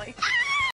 Kelly.